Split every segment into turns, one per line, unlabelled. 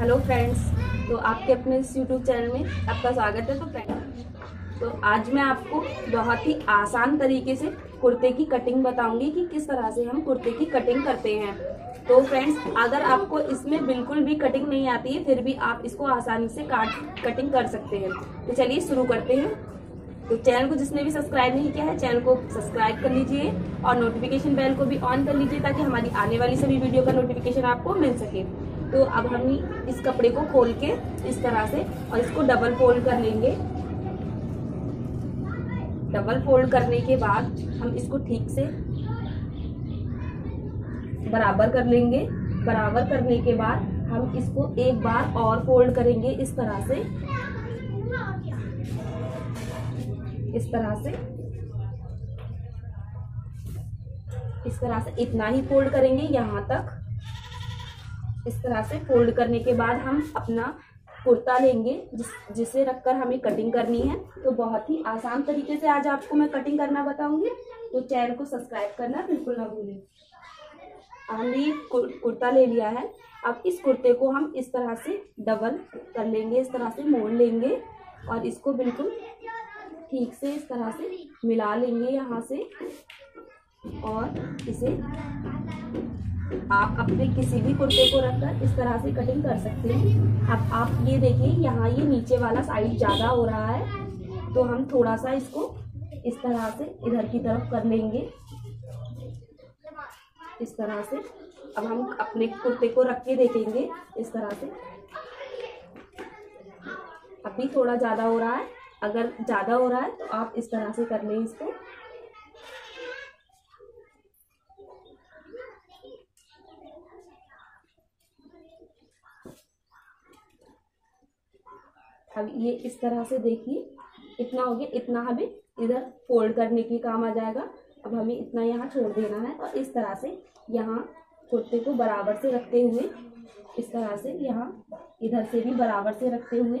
Hello friends तो आपके अपने इस यूट्यूब चैनल में आपका स्वागत है। तो फ्रेंड्स तो आज मैं आपको बहुत ही आसान तरीके से कुर्ते की कटिंग बताऊँगी कि किस तरह से हम कुर्ते की कटिंग करते हैं। तो फ्रेंड्स अगर आपको इसमें बिल्कुल भी कटिंग नहीं आती है, फिर भी आप इसको आसानी से काट कटिंग कर सकते हैं। तो चलिए शुरू करते हैं। तो चैनल को जिसने भी सब्सक्राइब नहीं किया है चैनल को सब्सक्राइब कर लीजिए और नोटिफिकेशन बेल को भी ऑन कर लीजिए, ताकि हमारी आने वाली सभी वीडियो का नोटिफिकेशन आपको मिल सके। तो अब हम इस कपड़े को खोल के इस तरह से और इसको डबल फोल्ड कर लेंगे। डबल फोल्ड करने के बाद हम इसको ठीक से बराबर कर लेंगे। बराबर करने के बाद हम इसको एक बार और फोल्ड करेंगे इस तरह से। इस तरह से। इस तरह से इतना ही फोल्ड करेंगे यहाँ तक। इस तरह से फोल्ड करने के बाद हम अपना कुर्ता लेंगे, जिस, जिसे रखकर हमें कटिंग करनी है। तो बहुत ही आसान तरीके से आज आपको मैं कटिंग करना बताऊँगी। तो चैनल को सब्सक्राइब करना बिल्कुल ना भूलें। हमने ये कुर्ता ले लिया है। अब इस कुर्ते को हम इस तरह से डबल कर लेंगे, इस तरह से मोड़ लेंगे और इसको बिल्कुल ठीक से इस तरह से मिला लेंगे यहाँ से और इसे आप अपने किसी भी कुर्ते को रखकर इस तरह से कटिंग कर सकते हैं। अब आप ये देखिए, यहाँ ये नीचे वाला साइड ज़्यादा हो रहा है तो हम थोड़ा सा इसको इस तरह से इधर की तरफ़ कर लेंगे। इस तरह से। अब हम अपने कुर्ते को रख के देखेंगे इस तरह से। अभी थोड़ा ज़्यादा हो रहा है। अगर ज़्यादा हो रहा है तो आप इस तरह से कर लें इसको। अब ये इस तरह से देखिए, इतना हो गया, इतना हमें इधर फोल्ड करने के काम आ जाएगा। अब हमें इतना यहाँ छोड़ देना है और इस तरह से यहाँ कुर्ते को बराबर से रखते हुए, इस तरह से यहाँ इधर से भी बराबर से रखते हुए,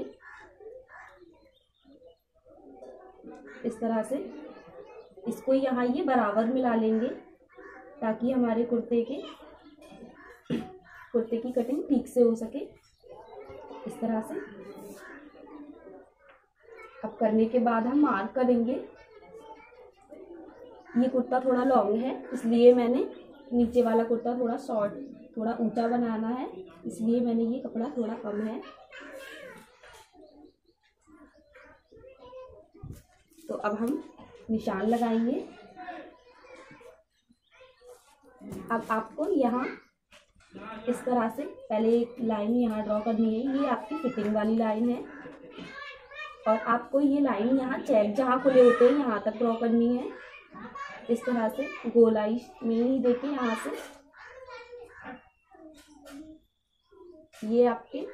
इस तरह से इसको यहाँ ये बराबर मिला लेंगे ताकि हमारे कुर्ते के, कुर्ते की कटिंग ठीक से हो सके। इस तरह से अब करने के बाद हम मार्क करेंगे। ये कुर्ता थोड़ा लॉन्ग है, इसलिए मैंने नीचे वाला कुर्ता थोड़ा शॉर्ट, थोड़ा ऊँचा बनाना है, इसलिए मैंने ये कपड़ा थोड़ा कम है। तो अब हम निशान लगाएँगे। अब आपको यहाँ इस तरह से, पहले एक लाइन यहाँ ड्रॉ करनी है, ये आपकी फिटिंग वाली लाइन है। और आपको ये लाइन यहाँ चेक जहाँ खुले होते हैं, यहाँ तक ड्रॉ करनी है। इस तरह से गोलाई में ही देखिए यहाँ से। ये आपके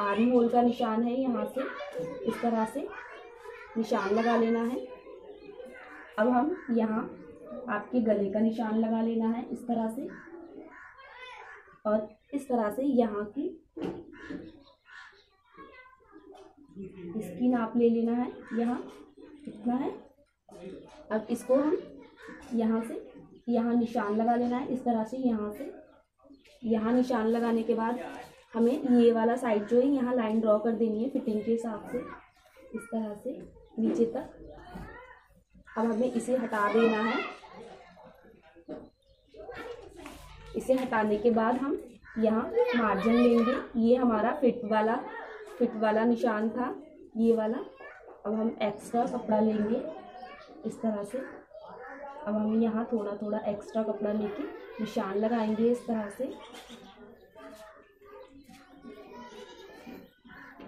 आर्म होल का निशान है यहाँ से। इस तरह से निशान लगा लेना है। अब हम यहाँ आपके गले का निशान लगा लेना है इस तरह से। और इस तरह से यहाँ की इसकी नाप ले लेना है, यहाँ कितना है? अब इसको हम यहाँ से, यहाँ निशान लगा लेना है, इस तरह से यहाँ से। यहाँ निशान लगाने के बाद हमें ये वाला साइड जो है, यहाँ लाइन ड्रॉ कर देनी है फिटिंग के हिसाब से। इस तरह से नीचे तक। अब हमें इसे हटा देना है। इसे हटाने के बाद हम यहाँ मार्जिन लेंगे। ये हमारा फिट वाला फिट वाला निशान था, ये वाला। अब हम एक्स्ट्रा कपड़ा लेंगे इस तरह से। अब हम यहाँ थोड़ा थोड़ा एक्स्ट्रा कपड़ा लेके निशान लगाएँगे इस तरह से।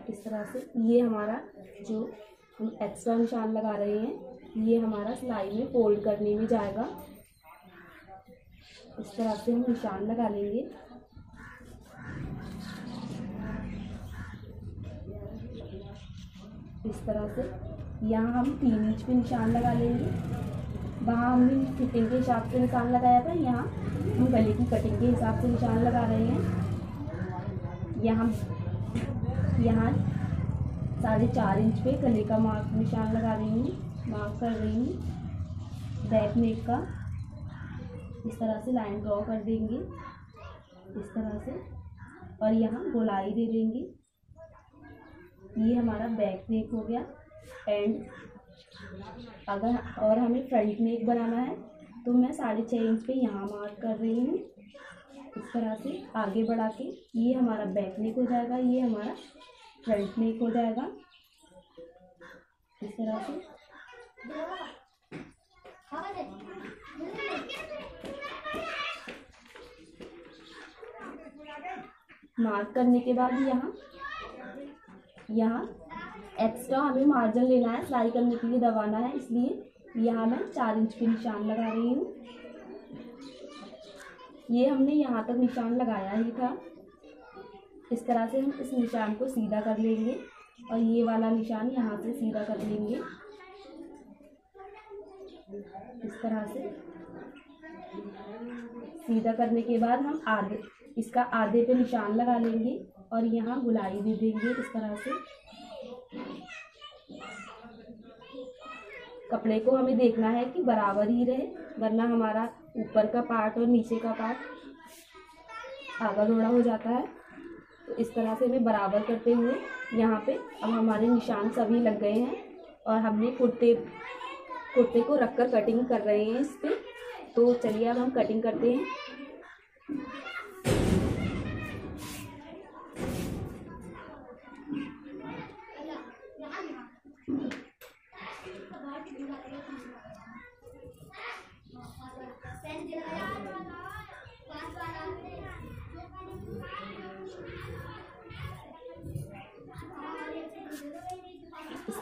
इस तरह से। ये हमारा जो हम एक्स्ट्रा निशान लगा रहे हैं, ये हमारा सिलाई में फोल्ड करने में जाएगा। इस तरह से हम निशान लगा लेंगे। इस तरह से। यहाँ हम तीन इंच पे निशान लगा लेंगे। वहाँ हमने फिटिंग के हिसाब से निशान लगाया था। यहाँ हम गले की कटिंग के हिसाब से निशान लगा रहे हैं। यहाँ यहाँ साढ़े चार इंच पे गले का मार्क निशान लगा रही हूँ। मार्क कर रही हूँ। बैक नेक का। इस तरह से लाइन ड्रॉ कर देंगे। इस तरह से। और यहाँ गोलाई दे देंगे। ये हमारा बैक नेक हो गया। एंड अगर, और हमें फ्रंट नेक बनाना है तो मैं साढ़े छः इंच पे यहाँ मार्क कर रही हूँ। इस तरह से आगे बढ़ा के ये हमारा बैक नेक हो जाएगा, ये हमारा फ्रंट नेक हो जाएगा। इस तरह से। मार्क करने के बाद यहाँ यहाँ एक्स्ट्रा हमें मार्जिन लेना है सिलाई करने के लिए दबाना है, इसलिए यहाँ मैं चार इंच के निशान लगा रही हूँ। ये हमने यहाँ तक निशान लगाया ही था। इस तरह से हम इस निशान को सीधा कर लेंगे और ये वाला निशान यहाँ से सीधा कर लेंगे। इस तरह से। सीधा करने के बाद हम आधे, इसका आधे पे निशान लगा लेंगे। और यहाँ गुलाई भी देंगे इस तरह से। कपड़े को हमें देखना है कि बराबर ही रहे, वरना हमारा ऊपर का पार्ट और नीचे का पार्ट आगा थोड़ा हो जाता है। तो इस तरह से हमें बराबर करते हुए यहाँ पे अब हमारे निशान सभी लग गए हैं और हमने कुर्ते कुर्ते को रखकर कटिंग कर रहे हैं इस पर तो चलिए अब हम कटिंग करते हैं।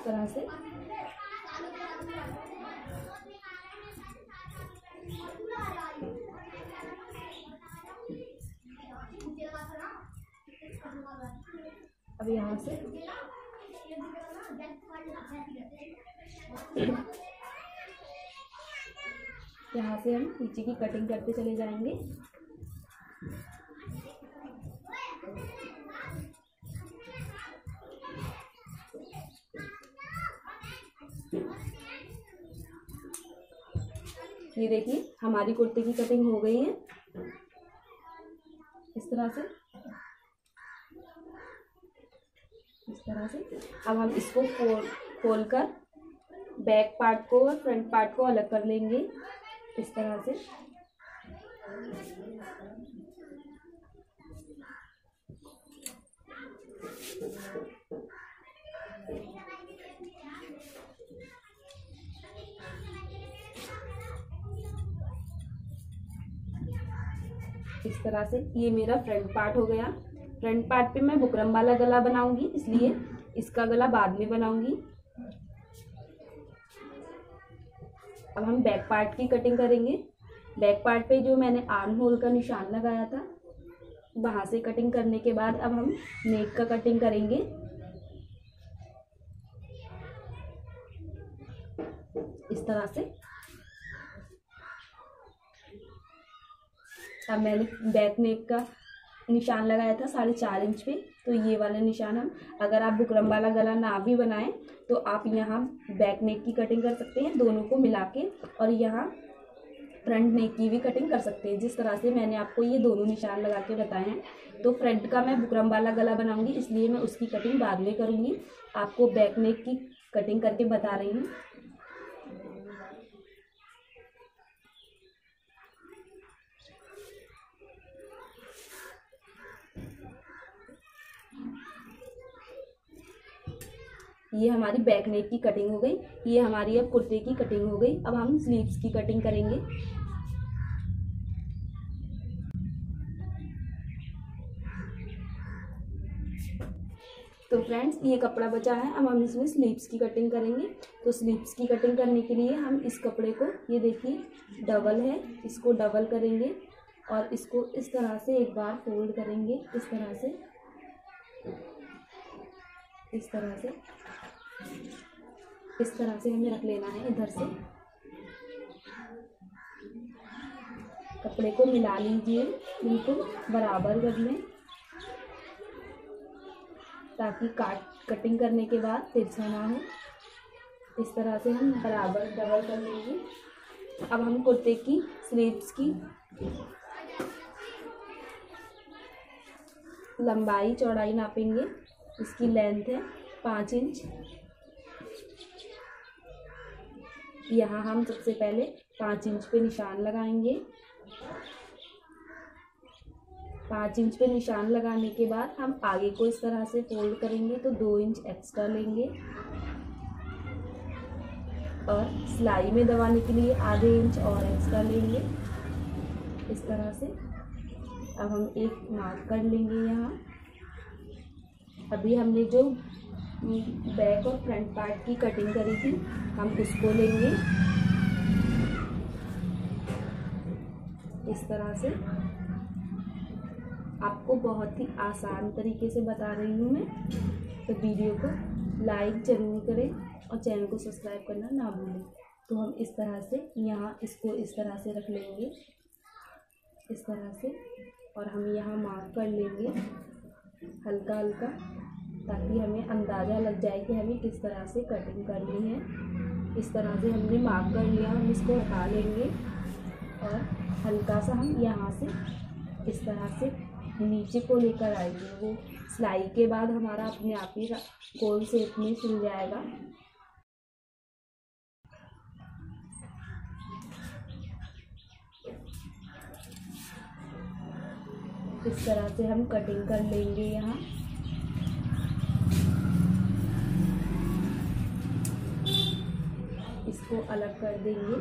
तरह से। अब यहाँ से। यहाँ से हम नीचे की कटिंग करते चले जाएँगे। ये देखिए, हमारी कुर्ते की कटिंग हो गई है। इस तरह से। इस तरह से। अब हम इसको खोल खोल कर बैक पार्ट को और फ्रंट पार्ट को अलग कर लेंगे। इस तरह से। इस तरह से ये मेरा फ्रंट पार्ट हो गया। फ्रंट पार्ट पे मैं बुकरम वाला गला बनाऊँगी, इसलिए इसका गला बाद में बनाऊँगी। अब हम बैक पार्ट की कटिंग करेंगे। बैक पार्ट पे जो मैंने आर्म होल का निशान लगाया था, वहाँ से कटिंग करने के बाद अब हम नेक का कटिंग करेंगे। इस तरह से अब मैंने बैक नेक का निशान लगाया था साढ़े चार इंच पे। तो ये वाला निशान हम, अगर आप बुकरम वाला गला ना भी बनाएँ तो आप यहाँ बैक नेक की कटिंग कर सकते हैं, दोनों को मिला के, और यहाँ फ्रंट नेक की भी कटिंग कर सकते हैं। जिस तरह से मैंने आपको ये दोनों निशान लगा के बताए हैं तो फ्रंट का मैं बुकरम वाला गला बनाऊँगी, इसलिए मैं उसकी कटिंग बाद में करूँगी। आपको बैक नेक की कटिंग करके बता रही हूँ। ये हमारी बैक नेक की कटिंग हो गई, ये हमारी अब कुर्ते की कटिंग हो गई। अब हम स्लीव्स की कटिंग करेंगे। तो फ्रेंड्स ये कपड़ा बचा है। अब हम इसमें स्लीव्स की कटिंग करेंगे। तो स्लीव्स की कटिंग करने के लिए हम इस कपड़े को, ये देखिए डबल है। इसको डबल करेंगे और इसको इस तरह से एक बार फोल्ड करेंगे। इस तरह से, इस तरह से। इस तरह से हमें रख लेना है इधर से। कपड़े को मिला लीजिए, बिल्कुल बराबर कर लें ताकि काट कटिंग करने के बाद तिरछा ना हो। इस तरह से हम बराबर डबल कर लेंगे। अब हम कुर्ते की स्लीव्स की लंबाई, चौड़ाई नापेंगे। इसकी लेंथ है पाँच इंच। यहाँ हम सबसे पहले पाँच इंच पे निशान लगाएँगे। पाँच इंच पे निशान लगाने के बाद हम आगे को इस तरह से फोल्ड करेंगे तो दो इंच एक्स्ट्रा लेंगे। और सिलाई में दबाने के लिए आधे इंच और एक्स्ट्रा लेंगे। इस तरह से। अब हम एक मार्क कर लेंगे यहाँ। अभी हमने जो बैक और फ्रंट पार्ट की कटिंग करी थी। हम उसको लेंगे। इस तरह से। आपको बहुत ही आसान तरीके से बता रही हूँ मैं। तो वीडियो को लाइक ज़रूर करें और चैनल को सब्सक्राइब करना ना भूलें। तो हम इस तरह से यहाँ इसको इस तरह से रख लेंगे। इस तरह से। और हम यहाँ मार्क कर लेंगे। हल्का हल्का ताकि हमें अंदाज़ा लग जाए कि हमें किस तरह से कटिंग करनी है। इस तरह से हमने मार्क कर लिया, हम इसको हटा लेंगे और हल्का सा हम यहाँ से इस तरह से नीचे को लेकर आएँगे। वो सिलाई के बाद हमारा अपने आप ही गोल शेप में सिल जाएगा। इस तरह से हम कटिंग कर लेंगे यहाँ। इसको अलग कर देंगे।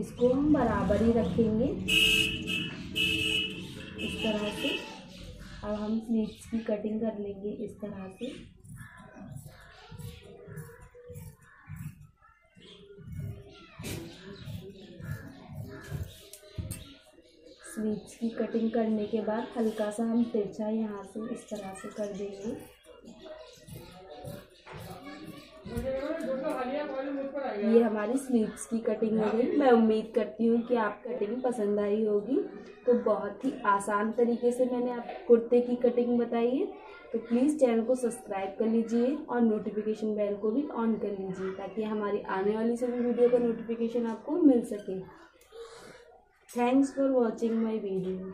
इसको हम बराबर ही रखेंगे। इस तरह से। अब हम स्लीव्स की कटिंग कर लेंगे इस तरह से। स्लीव्स की कटिंग करने के बाद हल्का सा हम तिरछा यहाँ से इस तरह से कर देंगे। ये हमारी स्लीव्स की कटिंग हो गई। मैं उम्मीद करती हूँ कि आप कटिंग पसंद आई होगी। तो बहुत ही आसान तरीके से मैंने आप कुर्ते की कटिंग बताई है। तो प्लीज़ चैनल को सब्सक्राइब कर लीजिए और नोटिफिकेशन बेल को भी ऑन कर लीजिए, ताकि हमारी आने वाली सभी वीडियो का नोटिफिकेशन आपको मिल सके। Thanks for watching my video